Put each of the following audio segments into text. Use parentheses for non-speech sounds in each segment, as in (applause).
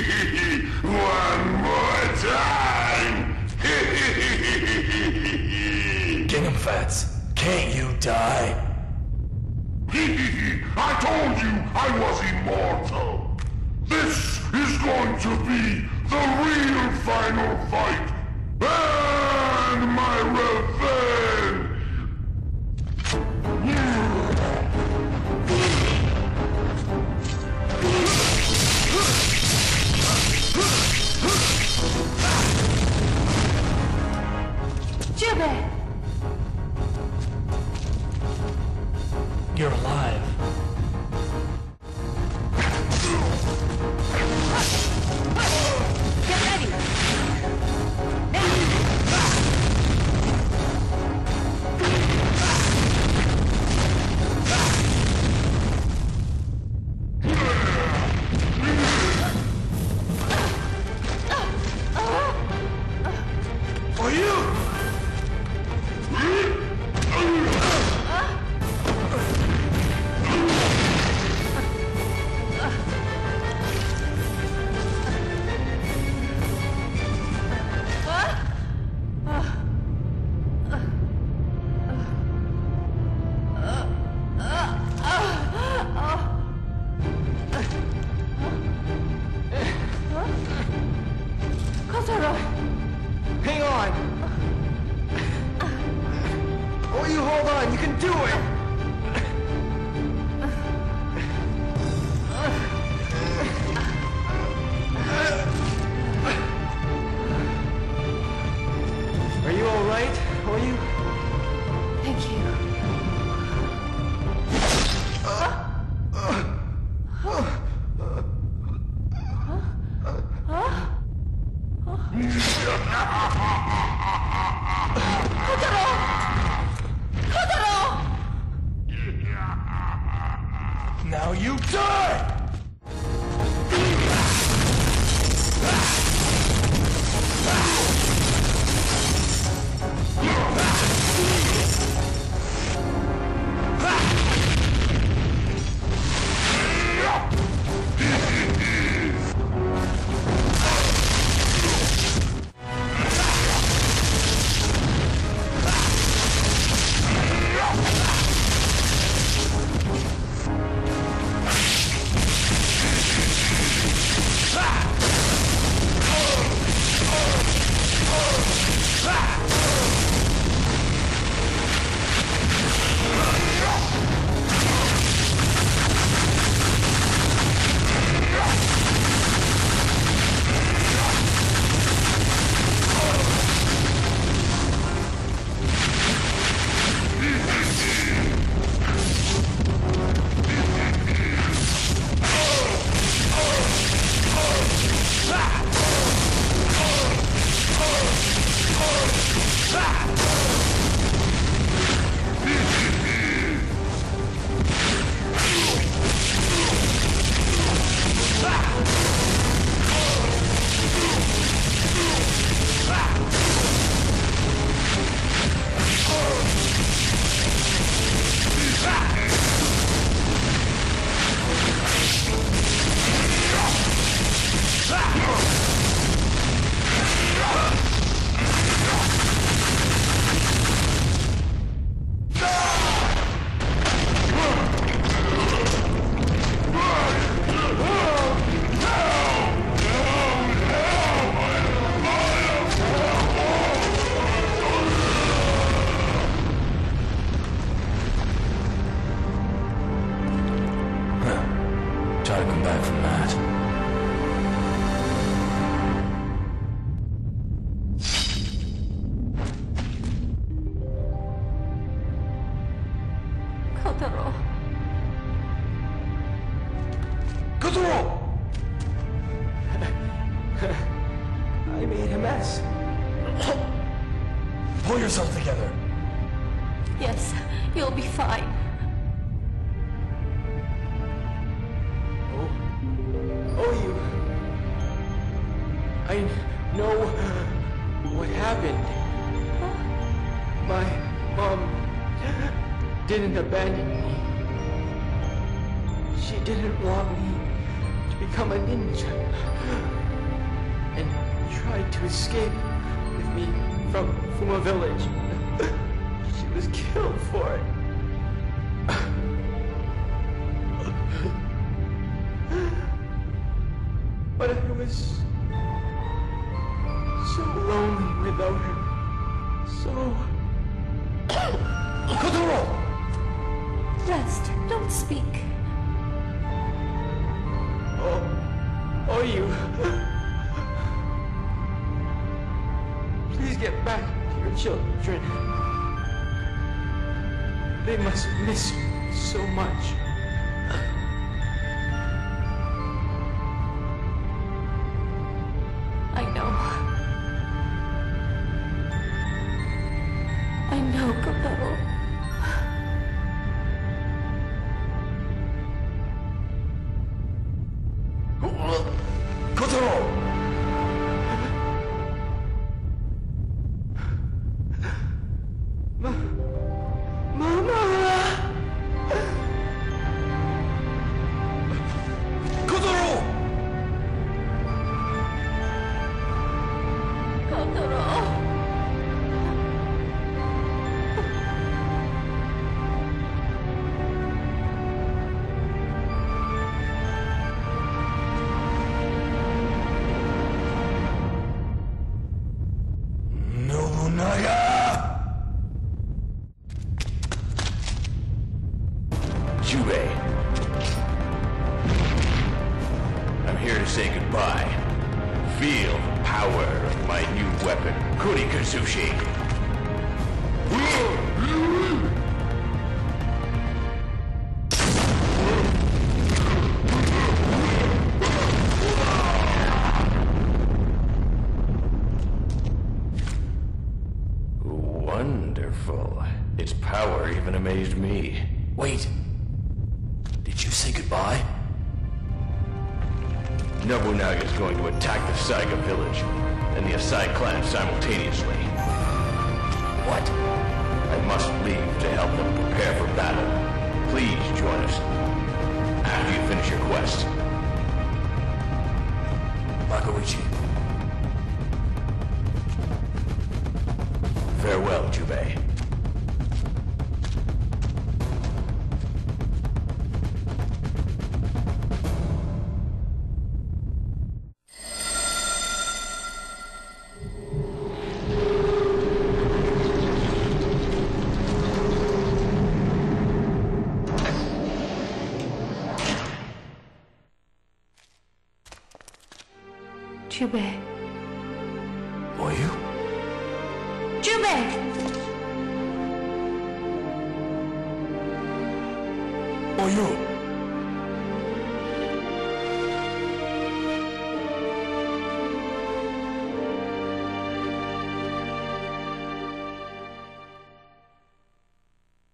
One more time! Gogandantess, can't you die? (laughs) I told you I was immortal. This is going to be the real final fight. And my revenge! On, you can do it! Are you alright? Are you? Thank you. Now Kotaro! I made a mess. Pull yourself together. Yes, you'll be fine. Oh. Oh, you. I know what happened. My mom didn't abandon me. She didn't want me to become a ninja. And tried to escape with me from Fuma village. (laughs) she was killed for it. (laughs) but I was so lonely without her. So. (coughs) Kotaro! Rest. Don't speak. You. Please get back to your children. They must miss you so much. Kotaro! Mama! Amazed me. Wait. Did you say goodbye? Nobunaga is going to attack the Saiga village and the Asai clan simultaneously. What? I must leave to help them prepare for battle. Please join us Jubei. Oyu? Jubei! Oyu!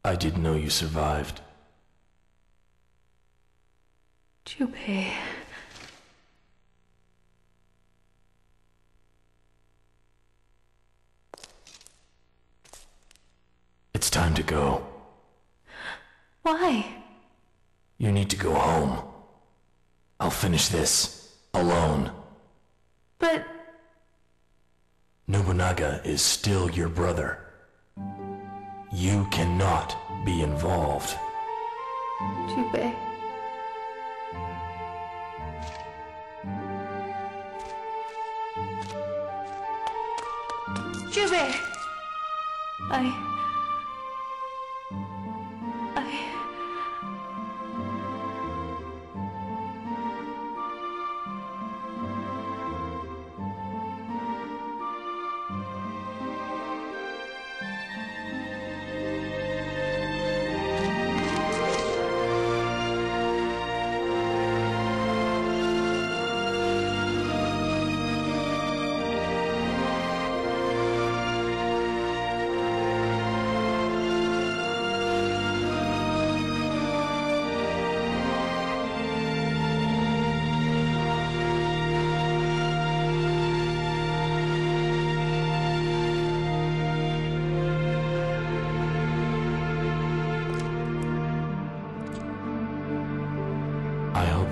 I didn't know you survived. Jubei. It's time to go. Why? You need to go home. I'll finish this alone. But Nobunaga is still your brother. You cannot be involved. Jubei.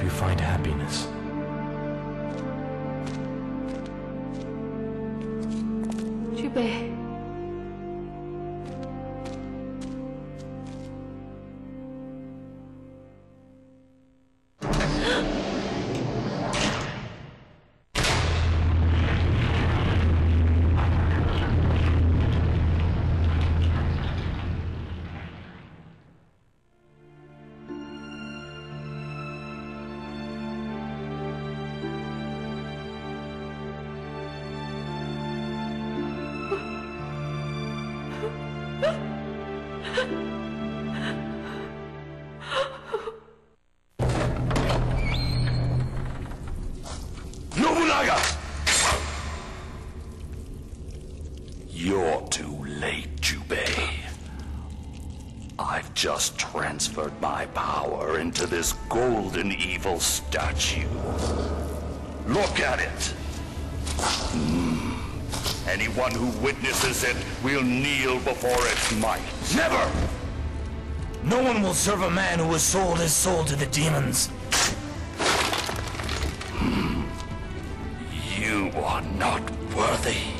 you find happiness. Just transferred my power into this golden evil statue. Look at it. Hmm. Anyone who witnesses it will kneel before its might. Never! No one will serve a man who has sold his soul to the demons. You are not worthy.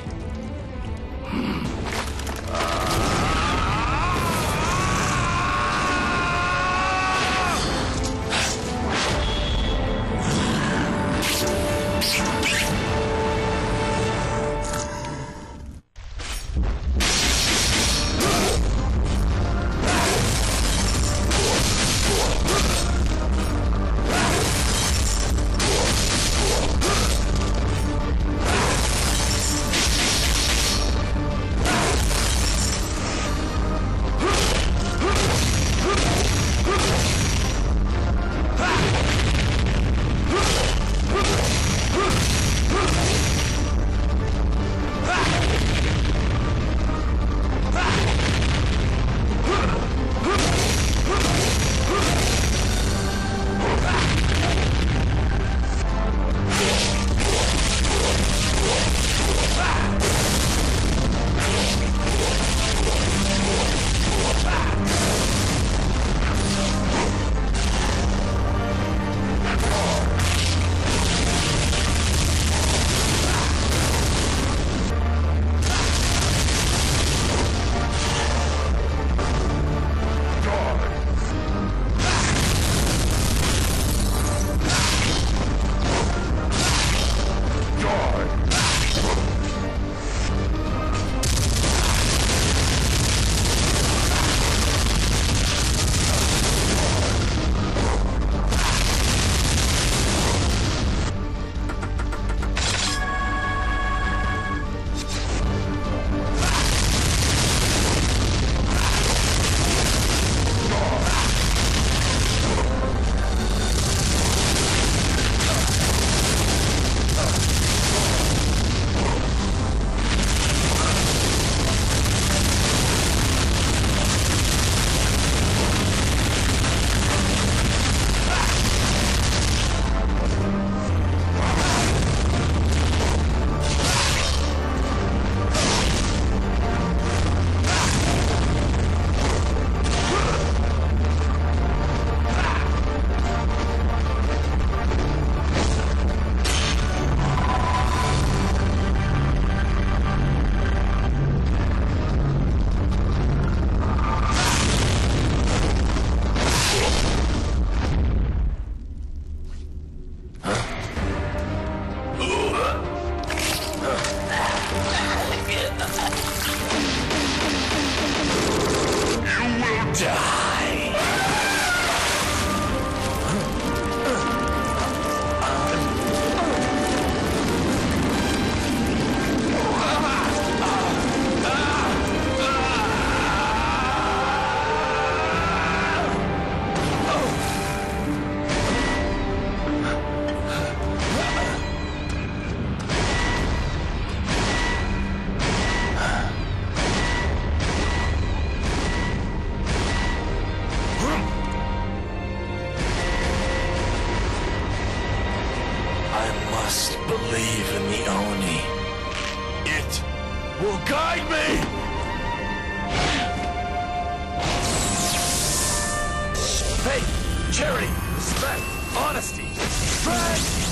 Charity, respect, honesty, strength!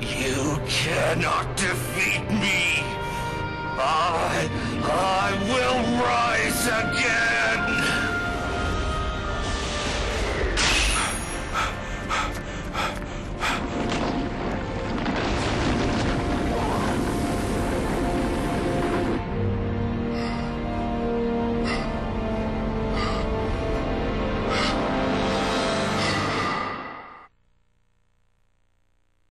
you cannot defeat me! I, I will rise again!